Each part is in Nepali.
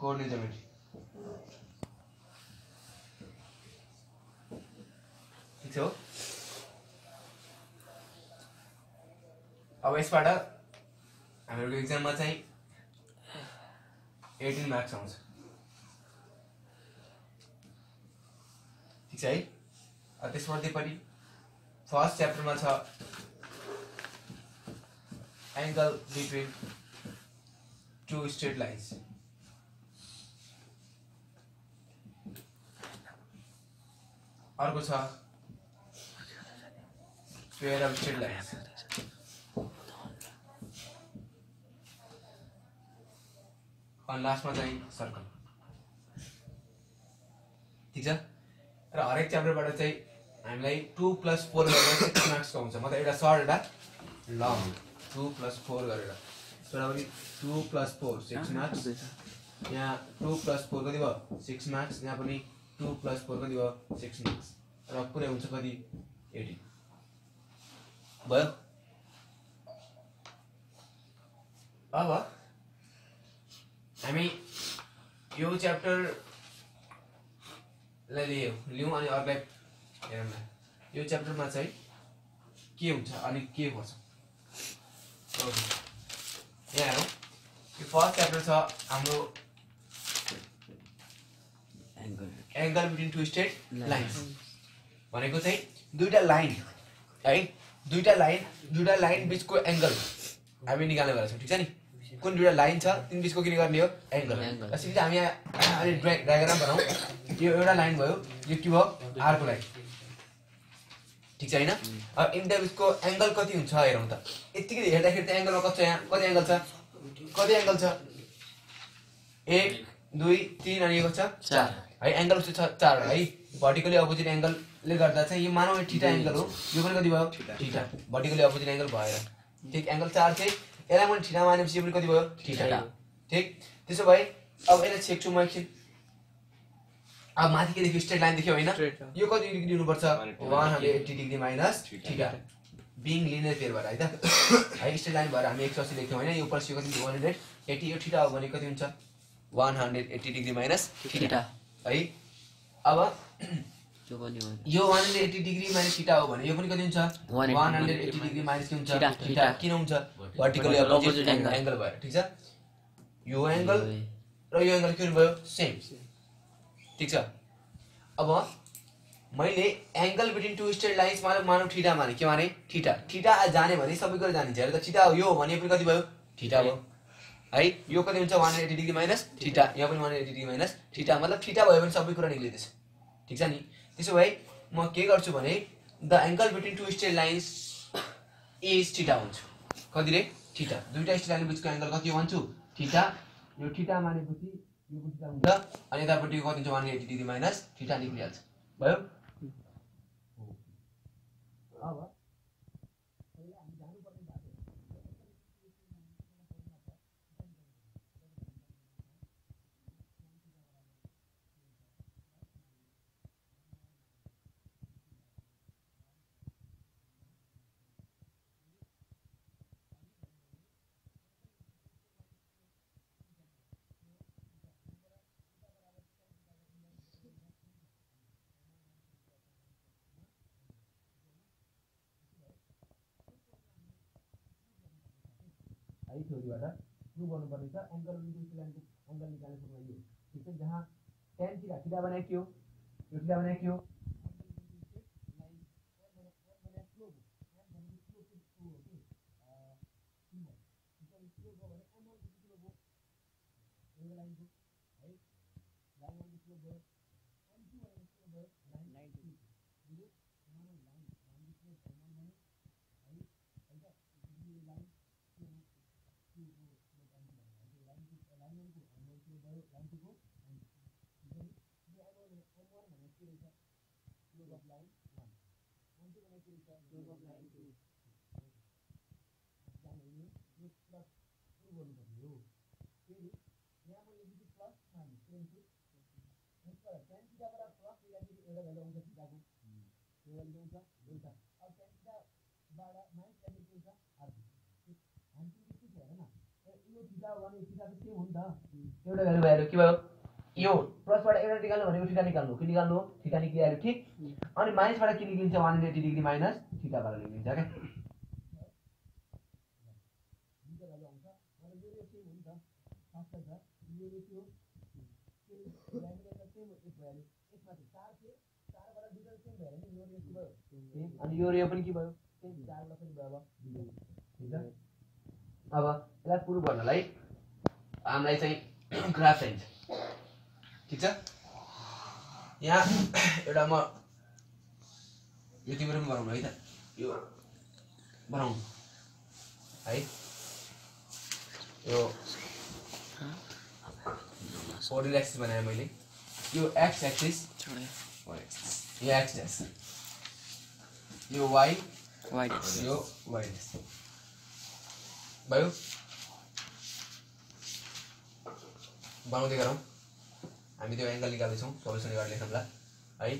कोअर्डिनेट जोमेट्री ठिक हो? अब यसबाट हामीहरूको इक्जाममा चाहिँ एटिन मार्क्स आउँछ। ठिक छ है? अब त्यसमध्येपट्टि फर्स्ट च्याप्टरमा छ angle between two straight lines अर्को छ। अफ अनि लास्टमा चाहिँ सर्कल। ठिक छ? र हरेक च्याप्टरबाट चाहिँ हामीलाई टू प्लस फोर गरेर सिक्स मार्क्सको हुन्छ। मतलब एउटा सर्ट एउटा लङ टू प्लस फोर गरेर। एउटा पनि two plus four six marks यहाँ टू प्लस फोर कति भयो? सिक्स मार्क्स यहाँ पनि टू प्लस फोर कति भयो? सिक्स मार्क्स र पुरै हुन्छ कति? एटिन भयो? अब हामी यो च्याप्टरलाई लियौँ लिउँ अनि अर्कोलाई हेरौँ न। यो च्याप्टरमा चाहिँ के हुन्छ अनि के ओके यहाँ हेरौँ। यो फर्स्ट च्याप्टर छ हाम्रो angle between two straight lines भनेको चाहिँ दुईवटा लाइन है? दुईवटा लाइन दुईवटा लाइन बिचको एङ्गल हामी निकाल्ने भएर छौँ ठिक छ नि? कुन दुईवटा लाइन छ तिन बिचको के गर्ने हो? एङ्गल चाहिँ हामी यहाँ अहिले ड्रा डायग्राम बनाउँ। यो एउटा लाइन भयो यो के भयो अर्को लाइन ठिक छ होइन? अब इन्डिया बिचको एङ्गल कति हुन्छ हेरौँ त। यत्तिकै हेर्दाखेरि त एङ्गलमा छ यहाँ? कति एङ्गल छ? कति एङ्गल छ? एक दुई तिन अनि यो छ? चार। है एङ्गल छ चारवटा है भर्टिकली अपोजिट एङ्गलले गर्दा चाहिँ यो मानव ठिटा एङ्गल हो। यो पनि कति भयो? ठिटा भर्टिकली अपोजिट एङ्गल भएर। ठिक एङ्गल चार चाहिँ यसलाई पनि ठिटा मानेपछि यो पनि कति भयो? ठिटा। ठिक। त्यसो भए अब यसलाई छेक्छु म एकछिन अब माथि के देख्यो? स्ट्रेट लाइन देख्यो होइन। यो कति डिग्री हुनुपर्छ? 180 one hundred eighty degree minus theta being linear pair भएर है त? है स्ट्रेट लाइन भएर हामी एक सौ अस्सी लेख्यौँ होइन? यो पर्सि कति वान हन्ड्रेड एट्टी यो ठिटा हो भने कति हुन्छ? One hundred eighty degree minus theta है? अब यो one hundred eighty degree minus theta हो भने यो पनि कति हुन्छ? 180 one hundred eighty degree minus के हुन्छ? थीटा। किन हुन्छ? Vertically opposite. एङ्गल भएर ठिक छ? यो एङ्गल र यो एङ्गल के भयो? सेम ठिक छ? अब मैले angle between two straight lines मानव मानव ठिटा माने। के माने? ठिटा ठिटा जाने भने सबै कुरा जानिन्छ। हेर त ठिटा हो यो हो भने पनि कति भयो? ठिटा भयो। है? यो कति हुन्छ? One eighty degree minus theta यहाँ पनि one eighty degree minus theta मतलब ठिटा भयो भने सबै कुरा निक्लिँदैछ। ठिक छ नि? त्यसो भए म के गर्छु भने the angle between two straight lines is theta हुन्छु कति रे ठिटा दुईवटा स्ट्रेट लाइन बिचको एङ्गल कति भन्छु? ठिटा यो ठिटा मानेपछि यो ठिटा हुन्छ? अनि यतापट्टि कति हुन्छ? One eighty degree minus theta निक्लिहाल्छ। भयो? अब आई थ्योरी वाला प्रुभ गर्नुपर्ने पर एङ्गल एंगल एङ्गल निकाल्न एंगल निकालने के लिए जहाँ है, जहाँ tan बनाएको हो बनाए क्यों बनाएको हो बनाए क्यों Thank you. time to go and then we have one homework and next is close of line 1 one to next is close of line 2 जान लियो ये प्लस टू बोल दियो फिर यहाँ पर यदि प्लस माइनस परंतु तर tan थीटा बराबर प्लस थीटा यदि एउटा भ्यालु आउँछ थीटाको त्यो भ्यालु आउँछ एउटा अब tan थीटाबाट माइनस tan थीटा आर्को हामी के छ हेर न यो थीटा वान यो थीटा त सेम हो नि त एउटा भ्यालु भ्यालु के भयो? यो प्लसबाट एउटा निकाल्नु भनेको ठिका निकाल्नु के निकाल्नु ठिका ठिटा निक्लिहाल्यो ठिक अनि माइनसबाट के निक्लिन्छ? वान एटी डिग्री माइनस ठिकाबाट निक्लिन्छ क्या अनि यो रेयो पनि के भयो? अब यसलाई प्रुभ गर्नलाई हामीलाई चाहिँ ग्राफ चाहिन्छ। ठिक छ? यहाँ एउटा म यो तिम्रो पनि बनाउनु है त। यो बनाउनु। है? यो फोर्टिन एक्सिस बनाएँ मैले। यो एक्स एक्सिस। यो एक्स एक्सिस। यो वाइ वाइट यो वाइ भयो? बनाउँदै गरौँ। हामी त्यो एङ्गल निकाल्दैछौँ सल्युसन गरेर लेखौँला है?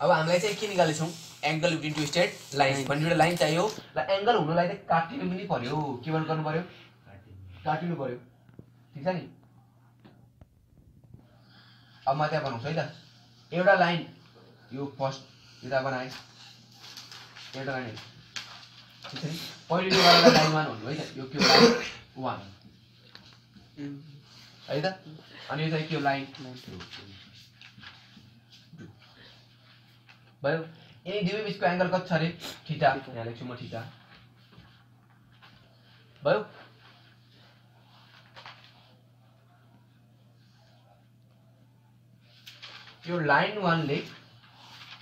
अब हामीलाई चाहिँ के निकाल्दैछौँ? Angle between two straight line भन्ने एउटा लाइन चाहियो। र एङ्गल हुनुलाई चाहिँ काटिनु पनि पर्यो। के गर्नु गर्नु पर्यो। काटिनु पर्यो। ठिक छ नि? अब म त्यहाँ बनाउँछु है त। एउटा लाइन यो फर्स्ट यता बनाएँ। एउटा लाइन ठिक छ नि? पहिलो लाइन वान भन्नु है त यो के वान है त अनि यो चाहिँ के हो लाइन भयो यिनी दुवै बिचको एङ्गल कति छ अरे ठिटा यहाँ लेख्छु म ठिटा भयो यो लाइन वानले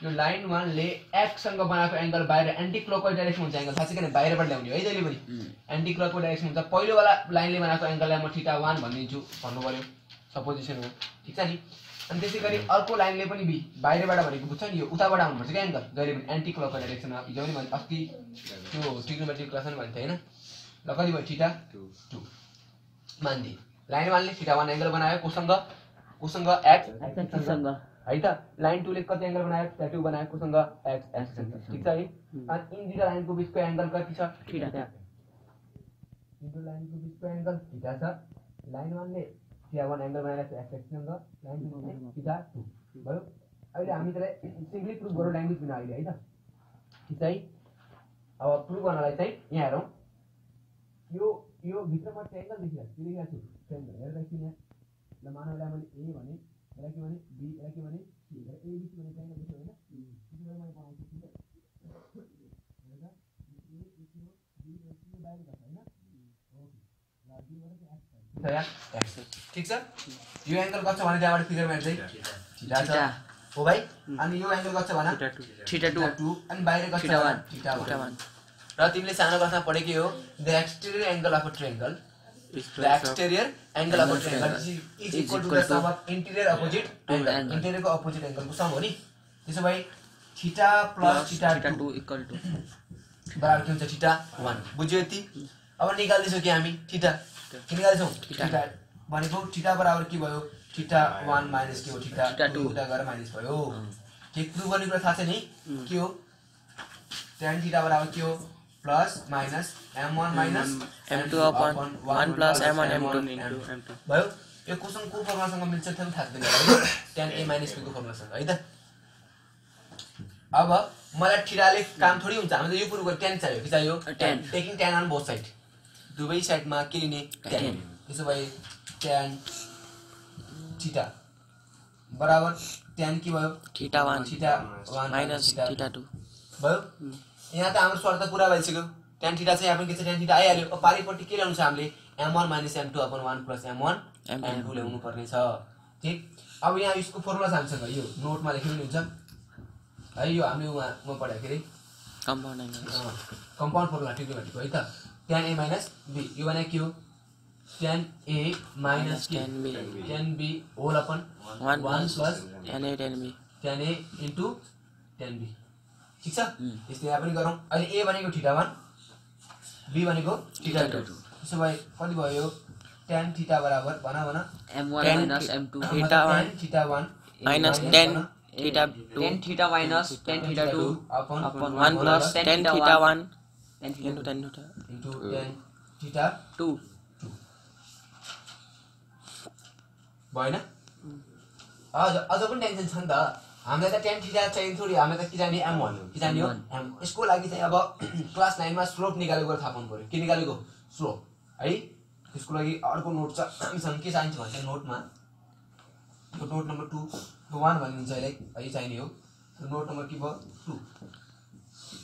यो लाइन वानले एक्ससँग बनाएको एङ्गल बाहिर एन्टी क्लकवाइज डाइरेक्सन हुन्छ एङ्गल खासै किन बाहिरबाट ल्याउने है जहिले पनि। एन्टी क्लकवाइज डाइरेक्सन हुन्छ। पहिलोवाला लाइनले बनाएको एङ्गललाई म ठिटा वान भनिदिन्छु भन्नु पऱ्यो सपोजिसन हो। ठिक छ नि? अनि त्यसै गरी अर्को लाइनले पनि बी बाहिरबाट भनेको बुझ्छ नि यो उताबाट आउनुपर्छ क्या एङ्गल जहिले पनि एन्टी क्लकवाइज डाइरेक्सनमा हिजो पनि भने अस्ति त्यो ट्रिग्नोमेट्रिक क्लासमा पनि भन्थ्यो होइन ल कति भयो? ठिटा टू मान्दी। लाइन वानले ठिटा वान एङ्गल बनायो कोसँग? कोसँग एक्स है त लाइन टूले कति एङ्गल बनायो त्यहाँ टू बनायो कोसँग एक्स एक्स ठिक छ है? अनि इन दुईवटा लाइनको बिचको एङ्गल कति छ ठिटा दुईवटा लाइनको बिचको एङ्गल ठिटा छ लाइन वानले थिटा वान एङ्गल बनाइरहेको छ एक्स एक्ससँग लाइन टूले ठिटा टू भयो अहिले हामी त्यसलाई सिम्पली प्रुभ गरौँ ल्याङ्ग्वेज बिना अहिले है त ठिक छ है? अब प्रुभ गर्नलाई चाहिँ यहाँ हेरौँ यो यो भित्रमा ट्राइङ्गल देखिरहेको छु देखिरहेको छु ट्राइङ्गल हेर्दा किन ल मानव यसलाई मैले ए भने यसलाई के भने बी यसलाई के भने सी यसलाई ए बी सी भने होइन त्यसो भए मैले बनाउँछु ठिक चाहिँ एक्स ठिक छ यो एङ्गल कति छ भने त्यहाँबाट फिगरमा हेर्दै ठिटा छ हो भाइ अनि यो एङ्गल कति छ भन ठिटा टू टू अनि बाहिर कति ठिटा छ one theta theta one one र तिमीले सानो क्लासमा पढेकै हो the exterior angle of a triangle to angle. Sum हो नि त्यसो भए theta plus theta theta 2 two equal to बराबर के हुन्छ थीटा 1 बुझ्यो यति अब निकाल्दैछौँ कि हामी थीटा के निकाल्दैछौँ थीटा। भनेको थीटा बराबर के भयो थीटा 1 माइनस के हो थीटा थीटा 2 two। उता गएर माइनस भयो प्रुभ गर्ने कुरा थाहा छ नि. के हो tan थीटा बराबर के हो plus minus m1 minus m two upon one plus m one m two m1 into m two भयो? यो क्वेसन को फर्मुलासँग मिल्छ त्यो पनि थाहा छैन है। tan a माइनस b को फर्मुलासँग है त? अब मलाई ठिराले काम थोरै हुन्छ। हामीले यो प्रुभ टेन चाहियो के चाहियो? Tan. Taking tan on both side दुवै साइडमा के लिने? Tan Tan. त्यसो भए टेन थीटा बराबर टेन के भयो? Theta one theta one minus theta theta two भयो? यहाँ त हाम्रो स्वर त पुरा भइसक्यो। टेन थीटा चाहिँ यहाँ पनि के छ टेन थीटा आइहाल्यो पारिपट्टि के ल्याउनु छ हामीले? M one minus m two upon one plus m one m two ल्याउनु पर्ने छ ठिक? अब यहाँ यसको फर्मुला छ हामीसँग यो नोटमा लेख्नु पनि हुन्छ। है यो हामीले उहाँ म पढाएको कम्पाउन्ड कम्पाउन्ड फर्मुला ट्रिग्नोमेट्रीको है त। टेन ए माइनस बी यो भने के हो? Tan A minus tan B tan B whole upon one plus tan A tan B tan A into tan B ठिक छ? यस्तै यहाँ पनि गरौँ। अहिले ए भनेको ठिटा वान बी भनेको ठिटा टू त्यसो भए कति भयो? टेन ठिटा बराबर भन भन। Theta one minus tan theta 2 tan theta minus tan theta 2 upon upon 1 plus tan theta 1 tan theta into tan theta into tan theta 2 भयो न अझ अझ पनि टेन्सन छ नि त। हामीलाई त टेन थिटा चाहिने थोरै हामीलाई त के चाहिने एम वान के हो एम यसको लागि चाहिँ अब क्लास नाइनमा स्लोप निकालेको थाहा पाउनु पऱ्यो के निकालेको स्लोप है त्यसको लागि अर्को नोट छ हामीसँग के चाहिन्छ भन्छ नोटमा यो नोट नम्बर टू वान भनिन्छ यसलाई है चाहिने हो नोट नम्बर के भयो टू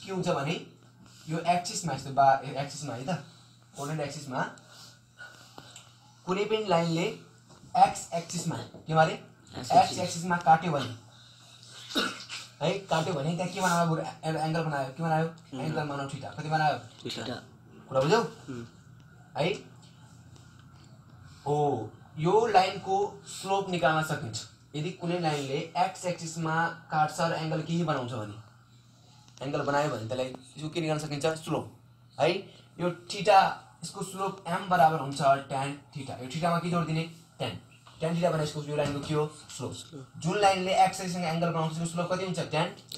के हुन्छ भने यो एक्सिसमा यस्तो बा एक्सिसमा है त कोर्डिनेट एक्सिसमा कुनै पनि लाइनले एक्स एक्सिसमा के मारे एक्स एक्सिसमा काट्यो भने है काट्यो भने त्यहाँ के बनायो बरु एङ्गल बनायो के बनायो? एङ्गल बनायो ठिटा। कति बनायो? कुरा बुझ्यौ? है? हो यो लाइनको स्लोप निकाल्न सकिन्छ। यदि कुनै लाइनले एक्स एक्सिसमा काट्छ र एङ्गल केही बनाउँछ भने एङ्गल बनायो भने त्यसलाई यो के निकाल्न सकिन्छ? स्लोप है? यो ठिटा यसको स्लोप एम बराबर हुन्छ टेन ठिटा यो ठिटामा के जोड दिने ठिटा भने यसको यो लाइनको के हो? स्लोप जुन लाइनले एक्स एक्सिससँग एङ्गल बनाउँछ त्यसको स्लोप कति हुन्छ?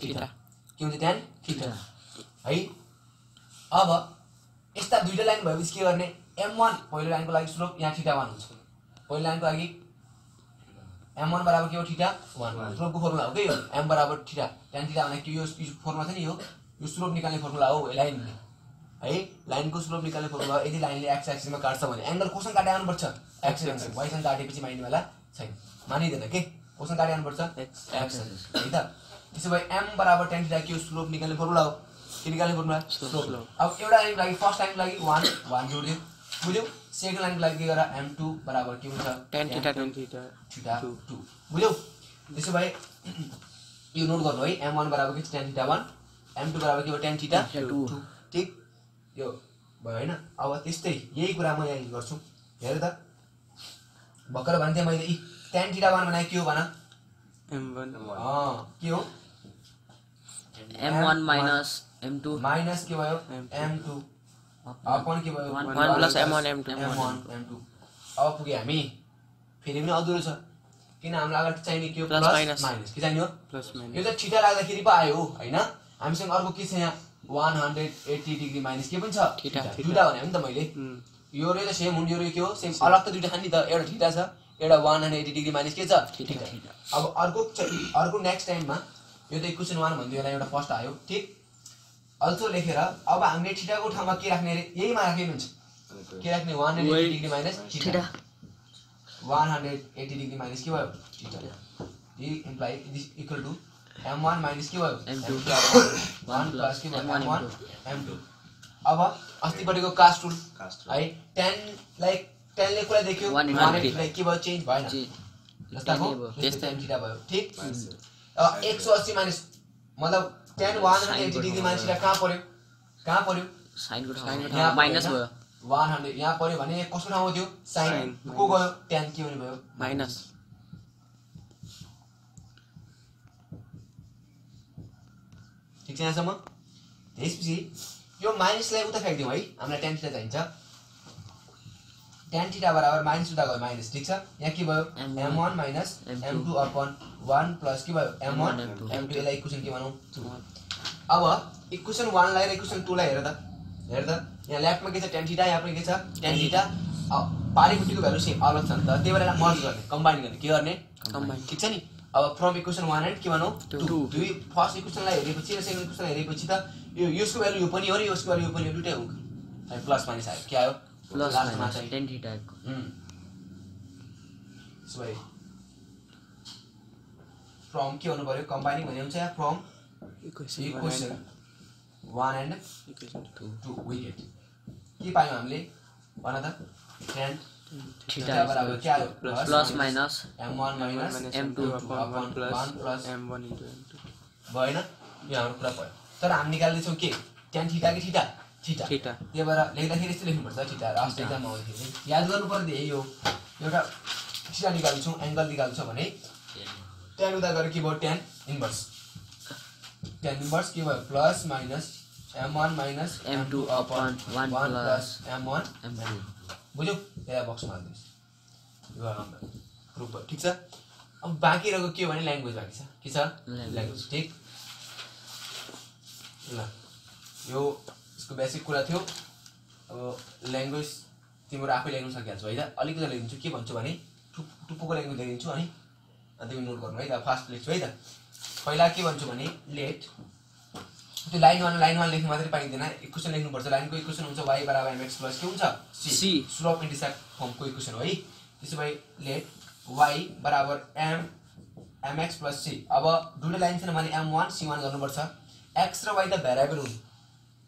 थीटा के हुन्छ? ठिटा है? अब यस्ता दुइटा लाइन भएपछि के गर्ने? एम वान पहिलो लाइनको लागि स्लोप यहाँ ठिटा वान हुन्छ। पहिलो लाइनको लागि एम वान बराबर के हो? ठिटा वान स्लोपको फर्मुला हो कि यो एम बराबर ठिटा टेन ठिटा भने यो यो फर्मुला छ नि यो? यो स्लोप निकाल्ने फर्मुला हो लाइनको है? लाइनको स्लोप निकाल्ने फर्मुला हो। यदि लाइनले एक्स एक्सिसमा काट्छ भने एङ्गल कोसँग काटे आउनुपर्छ? एक्स एक्सिस वाइसँग काटेपछि माइनेवाला छैन। मानिँदैन के? कोसँग काटे आउनुपर्छ? X एक्स है त? त्यसो भए एम बराबर टेन ठिटा के स्लोप निकाल्ने फर्मुला हो। के निकाल्ने फर्मुला स्लोप अब एउटा लाइनको लागि फर्स्ट लाइनको लागि वान वान जोडिदियो। बुझ्यौ? सेकेन्ड लाइनको लागि के गरेर एम टू बराबर के हुन्छ? Tan theta tan theta theta two बुझ्यौ? त्यसो भए यो नोट गर्नु है। एम वान बराबर के tan theta one m two बराबर के हो? टेन थीटा टू ठिक? यो भयो होइन? अब त्यस्तै यही कुरा म यहाँ गर्छु। हेर त? भर्खर भन्थेँ मैले यी टेन थीटा वान भनेको के हो भन? M one. अँ, के हो? M one minus m two. Minus के भयो? M2. M two. अपन के भयो? One plus m one m two. M one m two. अब पुग्यो हामी। फेरि पनि अधुरो छ। किन हामीलाई अगाडि चाहिने के हो? Plus, plus minus. माइनस। के चाहिने हो? प्लस यो माइनस त छिटा लाग्दाखेरि पो आयो होइन? हामीसँग अर्को के छ यहाँ? One hundred eighty degree minus के पनि छ। दुइटा भने नि त मैले. यो रे त सेम हुन् यो रे के हो सेम अलग त दुइटा छ नि त एउटा ठिटा छ एउटा one hundred eighty degree minus के छ। अब अर्को अर्को नेक्स्ट टाइममा यो त इक्वेसन वान भन्दै होला एउटा फर्स्ट आयो ठिक? अल्सो लेखेर अब हामीले ठिटाको ठाउँमा के राख्ने अरे यहीमा राखे पनि हुन्छ के राख्ने? One hundred eighty degree minus theta. One hundred eighty degree minus के भयो ठिटा। यी imply this equal to m one minus के भयो M2. वान प्लस के भयो M1, m one am two अब अस्तिपट्टिको कास्ट रुल है टेनलाई टेनले कुरा देख्यो एट्टीलाई के भयो चेन्ज भएन। जस्ताको भयो। त्यस्तै टेन थीटा भयो। ठिक? अब एक सौ अस्सी माइनस मतलब tan one hundred eighty degree minus theta कहाँ पर्यो? कहाँ पर्यो? साइनको ठाउँमा माइनस भयो? वान हन्ड्रेड यहाँ पर्यो भने कसको ठाउँमा थियो? साइन को गयो? टेन के हुने भयो। माइनस ठिक छ यहाँसम्म? त्यसपछि यो माइनसलाई उता फ्याँकिदिउँ है हामीलाई टेन थीटा चाहिन्छ। टेन थीटा बराबर माइनस उता गयो माइनस ठिक छ? यहाँ के भयो? M1, m one minus M2, m two upon one plus के भयो? M one M1, M2. M two यसलाई इक्वेसन के भनौँ? अब इक्वेसन वानलाई र इक्वेसन टूलाई हेर त हेर त यहाँ लेफ्टमा के छ? टेन थीटा यहाँ पनि के छ? टेन थीटा अब पारिपट्टिको भ्यालु सेम अलग छ नि त। त्यही भएर यसलाई मर्ज गर्ने कम्बाइन गर्ने के गर्ने? कम्बाइन ठिक छ नि? अब फ्रम इक्वेसन वान एन्ड के भनौँ. टू दुई फर्स्ट इक्वेसनलाई हेरेपछि र सेकेन्ड इक्वेसनलाई हेरेपछि त यो यसको भ्यालु यो पनि हो र यसको भ्यालु यो पनि हो दुइटै हो। अनि प्लस माइनस आयो। के आयो? Plus minus tan. त्यसो भए फ्रम के हुनु पऱ्यो कम्बाइनिङ भने हुन्छ या from equation one and equation two two wicket के पायौँ हामीले? भन त। Tan theta plus minus m one minus M2 upon plus m one into m two भएन? यो हाम्रो कुरा भयो। तर हामी निकाल्दैछौँ के? टेन ठिटा कि ठिटा। ठिटा। ठिटा। त्यही भएर लेख्दाखेरि यस्तो लेख्नुपर्छ ठिटा। लास्ट एक्जाममा आउँदाखेरि याद गर्नु पर्ने यही हो एउटा ठिटा निकाल्छौँ एङ्गल निकाल्छ भने टेन उता गएर के भयो? टेन इन्भर्स टेन इन्भर्स के भयो? Plus minus m one minus M2 upon one plus m one m बुझ्यौ? त्यहाँ बक्समा हालिदिनुहोस् यो प्रुफ भयो। ठिक छ? अब बाँकी रहेको के हो भने ल्याङ्ग्वेज बाँकी छ। के छ. ल्याङ्ग्वेज ठिक? ल यो यसको बेसिक कुरा थियो। अब ल्याङ्ग्वेज तिम्रो आफै ल्याउनु सकिहाल्छौ है त? अलिकति लेखिदिन्छु के भन्छु भने टुप टुप्पोको लागि लेखिदिन्छु अनि तिमी नोट गर्नु है त? फास्ट लेख्छु है त? पहिला के भन्छु भने लेट त्यो लाइन वान लाइन वान लेख्नु मात्रै पाइँदैन। इक्वेसन लेख्नुपर्छ। लाइनको इक्वेसन हुन्छ? वाइ बराबर एमएक्स प्लस के हुन्छ? C. स्लोप इन्टिसेप्ट फर्मको इक्वेसन हो है? त्यसो भए लेट वाइ बराबर m m x plus c अब दुइटा लाइन छैन भने एम वान सी वान गर्नुपर्छ। र वाइ त भेरिएबल हुन्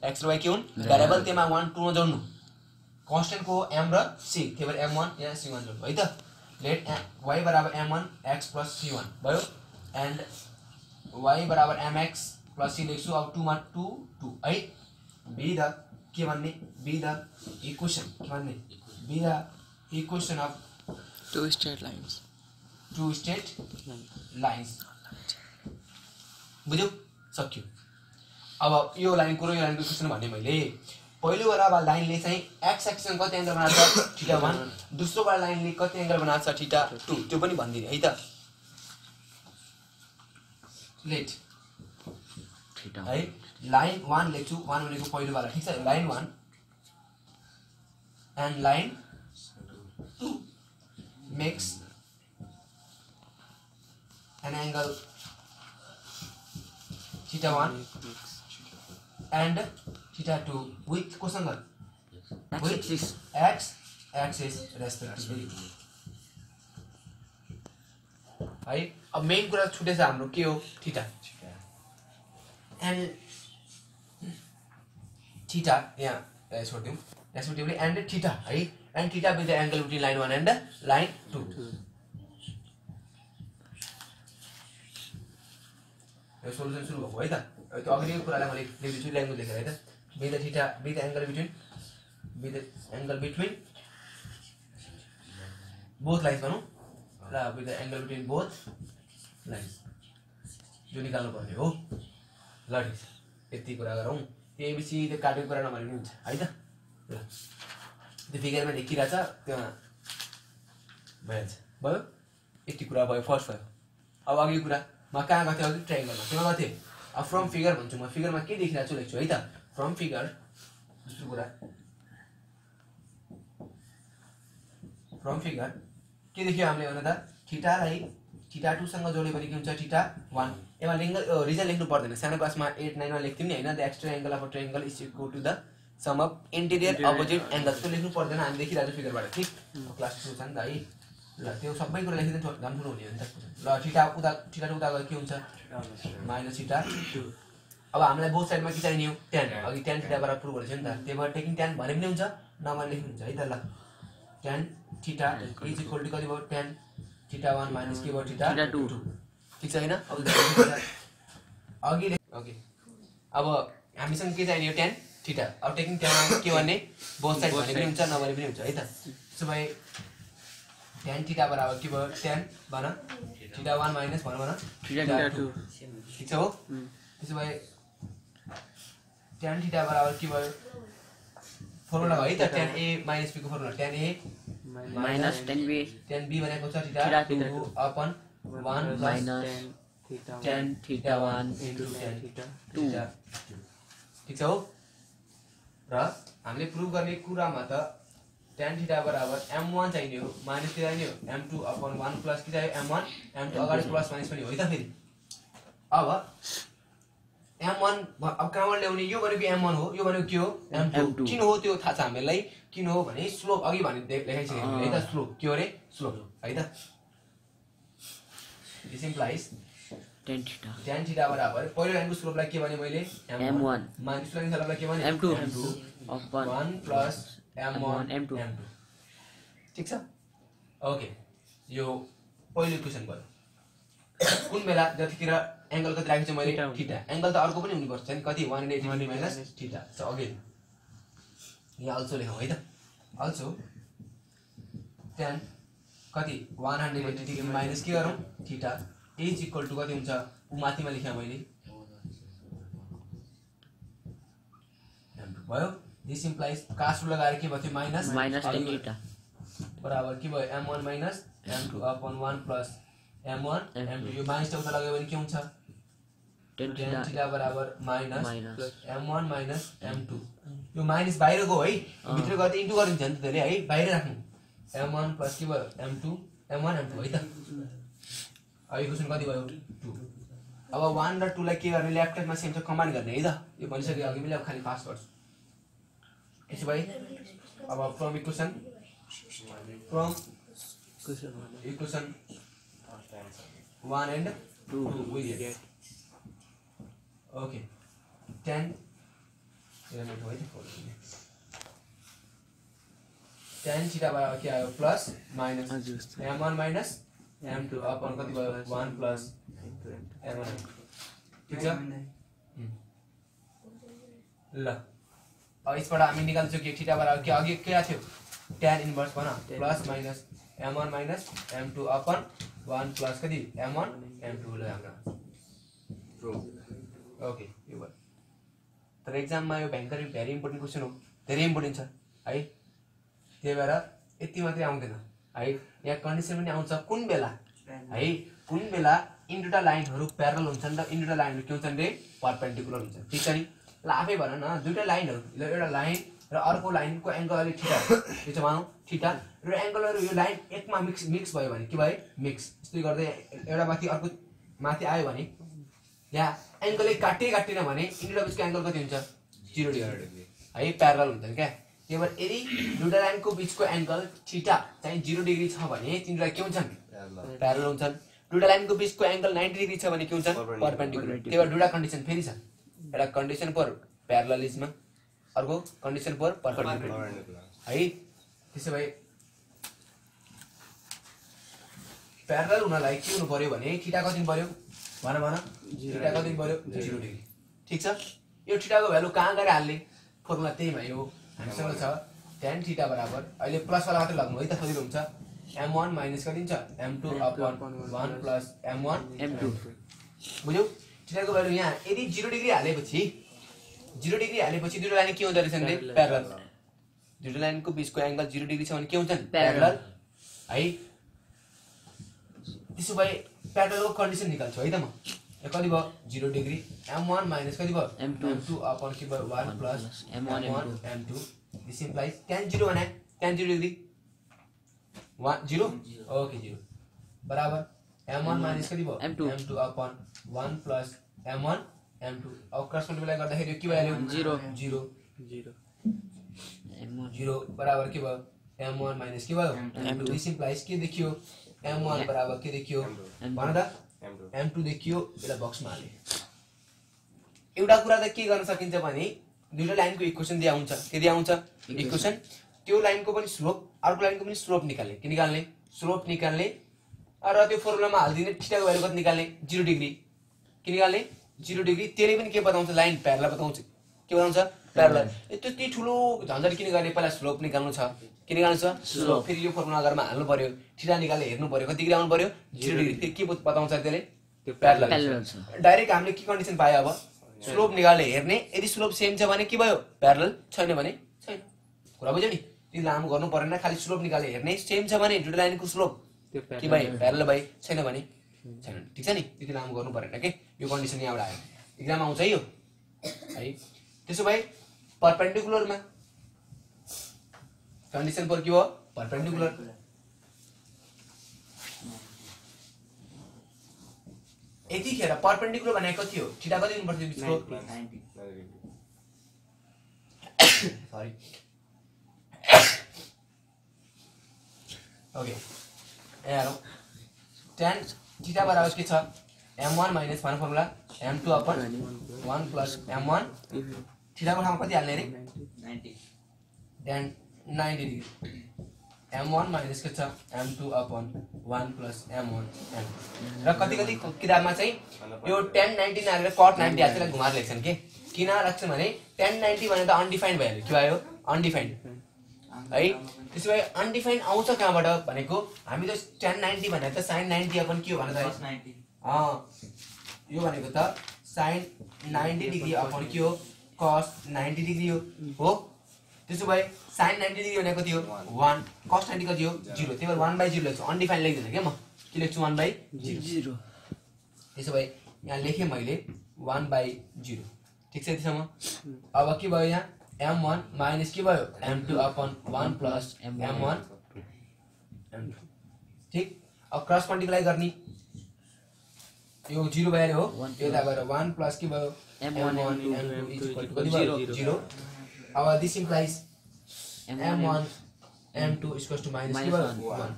एक्स र वाइ के हुन् भेरिएबल त्यसमा वान टूमा जोड्नु कन्सटेन्टको एम र सी त्यही भएर एम वान या सी वान जोड्नु है त लेट वाइ बराबर m one x plus c one भयो एन्ड वाइ बराबर एमएक्स प्लस सी लेख्छु अब टूमा टू टू है बी द के भन्ने बी द इक्वेसन के भन्ने be the equation of Two straight lines. Two straight lines बुझ्यौ सक्यो अब यो लाइनको र यो लाइनको क्वेसन भने मैले। पहिलोबाट लाइनले चाहिँ एक्स एक्ससँग कति एङ्गल बनाएको छ? ठिटा वान दोस्रोबाट लाइनले कति एङ्गल बनाएको छ? ठिटा टू त्यो पनि भनिदिने है त। लेट है? लाइन वान लेख्छु वान भनेको पहिलोवाला ठिक छ? Line one and line two makes an angle. Theta 1 and theta 2 with कोसँग X axis. X axis respectively. है। अब मेन कुरा छुटेछ हाम्रो के हो? थीटा एन्ड थीटा यहाँ छोडिदिउँ। रेस्पेक्टिभली एन्ड थीटा है। And theta with the angle between line one and line two solution सुरु भएको है त? त्यो अगाडिको कुरालाई मैले लेख्दैछु ल्याङ्ग्वेज है त with the theta with angle between with the angle between both lines भनौँ र with the angle between both lines जो निकाल्नु पर्ने हो ल ठिक छ यति कुरा गरौँ त्यो एबिसी त्यो काटेको कुरा नभने पनि हुन्छ है त ल त्यो फिगरमा देखिरहेछ त्यो भइहाल्छ भयो यति कुरा भयो फर्स्ट भयो अब अघि कुरा म कहाँ गएको थिएँ अघि ट्राइङ्गलमा त्यहाँ गएको थिएँ अब फ्रम फिगर भन्छु म। फिगरमा के देखिरहेको छु लेख्छु है त? फ्रम फिगर दोस्रो कुरा। फ्रम फिगर के देखियो हामीले भने त? ठिटालाई ठिटा टूसँग जोड्यो भने के हुन्छ? ठिटा वान यसमा लिङ्ग रिजन लेख्नु पर्दैन। सानो क्लासमा एट नाइनमा लेख्थ्यौँ नि होइन? The extra angle of triangle is equal to the sum of interior opposite angle त्यो लेख्नु पर्दैन हामी देखिरहेको फिगरबाट ठिक क्लास टू छ नि त है? ल त्यो सबै कुरा लेखिदिनु झन् ठुलो हुने हो नि त। ल ठिटा उता ठिटा टू उता गयो के हुन्छ? माइनस ठिटा टू अब हामीलाई बोथ साइडमा के चाहिने हो? टेन अघि टेन ठिटाबाट प्रुभ गरेको थियो नि त। त्यही भएर टेकिङ टेन भने पनि हुन्छ नभने लेख्नु हुन्छ है त ल। Tan theta is equal to कति भयो? टेन ठिटा वान माइनस के भयो? Theta two. ठिक छ होइन? अब। अघि। ओके अब हामीसँग के चाहिने हो? टेन ठिटा अब टेकिङ टेन के भन्ने? बोथ साइड भने पनि हुन्छ नभने पनि हुन्छ है त। त्यसो भए टेन ठिटा बराबर के भयो टेन भन ठिटा वान माइनस भन भन ठिक छ हो? त्यसो भए टेन ठिटा बराबर के भयो फर्मुला भयो है त tan A minus बीको formula tan A minus tan B tan B भनेको छ theta two. Upon one minus Theta tan theta one into tan Theta. Two theta ठिक छ हो? र हामीले प्रुभ गर्ने कुरामा त टेन ठिटा बराबर एम वान चाहिने हो माइनस के चाहिने हो m two upon one plus के चाहियो एम वान एम टू अगाडि प्लस माइनस पनि हो है त फेरि? अब एम वान अब कहाँबाट ल्याउने? यो भनेको एम वान हो यो भनेको के हो? M two M2. किन हो त्यो? थाहा छ हामीलाई। किन हो भने स्लोप अघि भने लेखाइसकेको है त? स्लोप के हो अरे? स्लोप है त? This implies tan theta tan theta बराबर पहिलो लाइनको स्लोपलाई के भने मैले? M1. माइनस लाइन स्लोपलाई के भने? M2. M2 upon 1 plus M1 M2. ठिक छ? ओके यो पहिलो इक्वेसन भयो। कुन बेला जतिखेर एङ्गल कति राखेको छु मैले। थीटा एङ्गल त अर्को पनि हुनुपर्छ नि कति वान एटी माइनस थीटा छ अघि यहाँ अल्सो लेखौँ है त? अल्सो टेन कति? One hundred eighty degree minus के गरौँ? थीटा इज इक्वल टु कति हुन्छ? ऊ माथिमा लेखेँ मैले। भयो। दिस इम्प्लाइज कास्ट लगाएर के भयो माइनस माइनस टेन बराबर के भयो? M one minus m two upon one plus m one m two यो माइनस उता लगायो भने के हुन्छ? टेन टेन थीटा बराबर minus m one minus m two यो माइनस बाहिर गयो है? भित्र गएर इन्टु गरिन्छ नि त धेरै है? बाहिर राख्नु। एम वान प्लस के भयो? M two m one m two है त? अब इक्वेसन कति भयो? टू अब वान र टूलाई के गर्ने? सेम छ कमान्ड गर्ने है त? यो भनिसक्यो अघि मैले अब खालि पास गर्छु यसो भए अब from equation from equation one and two okay tan है? त टेन छिटा भयो के आयो प्लस माइनस हजुर m one minus m two upon कति भयो वान प्लस एम वान ठिक छ उम्. ल। अब यसबाट हामी निकाल्छौँ कि ठिटाबाट के अघि के थियो? टेन इन्भर्स भन। Plus minus m one minus m two upon one plus कति? एम वान एम टू ल हाम्रो। ओके यो भयो। तर एक्जाममा यो भयङ्कर भेरी इम्पोर्टेन्ट क्वेसन हो। धेरै इम्पोर्टेन्ट छ है? त्यही भएर यति मात्रै आउँदैन है? यहाँ कन्डिसन पनि आउँछ कुन बेला है? कुन बेला इन्डुटा लाइनहरू प्यारल हुन्छन् र इन्डुटा लाइनहरू के हुन्छन् रे? पर्पेन्डिकुलर हुन्छ ठिक छ नि? ल आफै भन न दुइटा लाइनहरू ल एउटा लाइन र अर्को लाइनको एङ्गल अलिक ठिटा यो चाहिँ भनौँ ठिटा। र एङ्गलहरू यो लाइन एकमा मिक्स मिक्स भयो भने के भयो? मिक्स यस्तै गर्दै एउटा माथि अर्को माथि आयो भने यहाँ एङ्गलै काटिए काटिएन भने इन्डुटा बिचको एङ्गल कति हुन्छ? जिरो डिग्री है प्यारल हुन्छ क्या। त्यही भएर यदि दुइटा लाइनको बिचको एङ्गल छिटा चाहिँ जिरो डिग्री छ भने तिनीहरू के हुन्छन्? प्यारल हुन्छन्। दुइटा लाइनको बिचको एङ्गल नाइन्टी डिग्री छ भने के हुन्छन्? पर्पेन्डिकुलर त्यही भएर दुइटा कन्डिसन फेरि छ। एउटा कन्डिसन फर प्यारलिजमा अर्को कन्डिसन फर पर्पेन्डिकुलर है त्यसो भए प्यारल हुनलाई के हुनु पर्यो भने ठिटा कति पर्यो भन भन। ठिटा कति पर्यो जिरो डिग्री ठिक छ? यो ठिटाको भ्यालु कहाँ गएर हाल्ने? फर्मुला त्यही भयो। हामीसँग छ टेन ठिटा बराबर। अहिले प्लसवाला मात्रै लाग्नु है त? सजिलो हुन्छ। एम वान माइनस कति हुन्छ m two upon one plus m one m two बुझ्यौ? ठिटाको भ्यालु यहाँ यदि जिरो डिग्री हालेपछि जिरो डिग्री हालेपछि दुइटा लाइन के हुँदो रहेछ भने प्यारल दुइटा लाइनको बिचको एङ्गल जिरो डिग्री छ भने के हुन्छन् Parallel. प्यारल है त्यसो भए प्यारलको कन्डिसन निकाल्छु है त म यहाँ कति भयो zero degree m one minus कति भयो M2. एम टू अपन के भयो one plus m M1, one M2. M two this implies tan zero भने tan zero degree one zero okay zero बराबर एम वान माइनस कति भयो M2. M two upon one plus m one m two अब क्रस मल्टिप्लाई गर्दाखेरि यो के भइहाल्यो Zero. Zero zero m one बराबर के भयो एम वान माइनस के भयो एम टू दिस इम्प्लाइज के देखियो एम वान बराबर के देखियो। भन त एम टू देखियो यसलाई बक्समा हाले एउटा कुरा त के गर्न सकिन्छ भने दुइटा लाइनको इक्वेसन दिया हुन्छ। के दिया हुन्छ? इक्वेसन त्यो लाइनको पनि स्लोप अर्को लाइनको पनि स्लोप निकाल्ने। के निकाल्ने स्लोप निकाल्ने। र त्यो फर्मुलामा हालिदिने ठिटाको भ्यालु कति निकाल्ने जिरो डिग्री के निकाल्ने? जिरो डिग्री त्यसले पनि के बताउँछ? लाइन प्यारला बताउँछ। के बताउँछ? प्यारला त्यति ठुलो झन्झट किन गर्ने पहिला स्लोप निकाल्नु छ। के निकाल्नु छ? स्लोप फेरि यो फर्मुला घरमा हाल्नु पर्यो। ठिटा निकालेर हेर्नु पर्यो। कति डिग्री आउनु पर्यो? जिरो डिग्री फेरि के बताउँछ त्यसले? Parallel Parallel. छ। डाइरेक्ट हामीले के कन्डिसन पायो अब? स्लोप निकाल्ने हेर्ने। यदि स्लोप सेम छ भने के भयो? प्यारल छैन भने? छैन। कुरा बुझ्यो नि? त्यो लामो गर्नु परेन खालि स्लोप निकालेर हेर्ने। सेम छ भने दुइटा लाइनको स्लोप त्यो के भयो। प्यारल भयो? छैन भने? छैन ठिक छ नि त्यति लामो गर्नु परेन के यो कन्डिसन यहाँबाट आयो। इक्जाम आउँछ है यो। है त्यसो भए पर्पेन्डिकुलरमा कन्डिसन पर के हो? पर्पेन्डिकुलर यतिखेर पर्पेन्डिकुलर भनेको कति हो? ठिटा कति दिनुपर्छ बिचको? सरी ओके यहाँ हेरौँ। टेन ठिटा बराबर के छ। M one minus one formula M two upon one plus M one. ठिटाको ठाउँमा कति हाल्ने अरे? Tan ninety degree. M one minus के छ? M two upon one plus M one M. र कति कति किताबमा चाहिँ यो टेन नाइन्टी नहालेर कट नाइन्टी हाल्छ घुमाएर लेख्छन् के? किन राख्छन् भने टेन नाइन्टी भने त अनडिफाइन्ड भइहाल्यो के भयो? अनडिफाइन्ड है? त्यसो भए अनडिफाइन्ड आउँछ कहाँबाट भनेको? हामी त टेन नाइन्टी भनेर त साइन नाइन्टी अपन के हो भने अँ, यो भनेको त साइन नाइन्टी डिग्री अपन के हो? कस नाइन्टी डिग्री हो। हो त्यसो भए साइन नाइन्टी डिग्री भनेको कति हो? वान कस नाइन्टी कति हो? जिरो त्यही भएर वान बाई जिरो लेख्छु। अनडिफाइन्ड लेख्दैन क्या म? के लेख्छु? वान बाई जिरो जिरो त्यसो भए यहाँ लेखेँ मैले वान बाई जिरो ठिक छ यतिसम्म? अब के भयो यहाँ? एम वान माइनस के भयो M two upon one plus M one M two ठिक? अब क्रस मल्टिप्लाई गर्ने यो जिरो भइहाल्यो हो। यो यता गएर वान प्लस के भयो M1, M1, M2, M2 is equal to M2 कति भयो जिरो अब this implies M1 M1 M2 is equals to minus के भयो वान